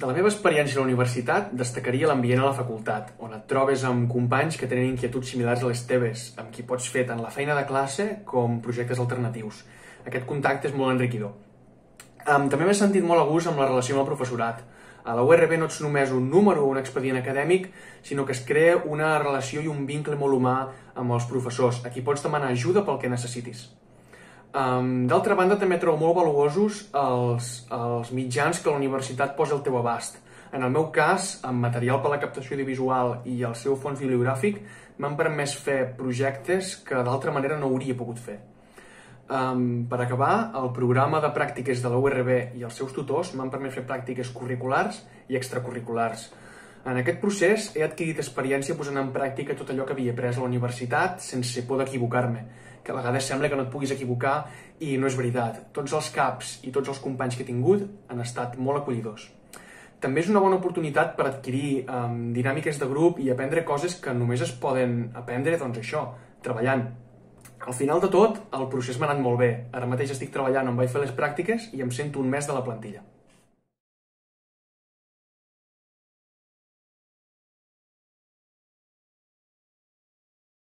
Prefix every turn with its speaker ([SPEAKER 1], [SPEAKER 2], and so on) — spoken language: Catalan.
[SPEAKER 1] De la meva experiència a la universitat, destacaria l'ambient a la facultat, on et trobes amb companys que tenen inquietuds similars a les teves, amb qui pots fer tant la feina de classe com projectes alternatius. Aquest contacte és molt enriquidor. Um, també m'he sentit molt a gust amb la relació amb el professorat. A la URB no ets només un número o un expedient acadèmic, sinó que es crea una relació i un vincle molt humà amb els professors, a qui pots demanar ajuda pel que necessitis. Um, D'altra banda, també trobo molt valuosos els, els mitjans que la universitat posa al teu abast. En el meu cas, amb material per a la captació audiovisual i el seu fons bibliogràfic, m'han permès fer projectes que d'altra manera no hauria pogut fer. Um, per acabar, el programa de pràctiques de la URB i els seus tutors m'han permès fer pràctiques curriculars i extracurriculars. En aquest procés he adquirit experiència posant en pràctica tot allò que havia après a la universitat sense por d'equivocar-me, que a vegades sembla que no et puguis equivocar i no és veritat. Tots els caps i tots els companys que he tingut han estat molt acollidors. També és una bona oportunitat per adquirir um, dinàmiques de grup i aprendre coses que només es poden aprendre, doncs això, treballant. Al final de tot, el procés m'ha anat molt bé. Ara mateix estic treballant on vaig fer les pràctiques i em sento un mes de la plantilla.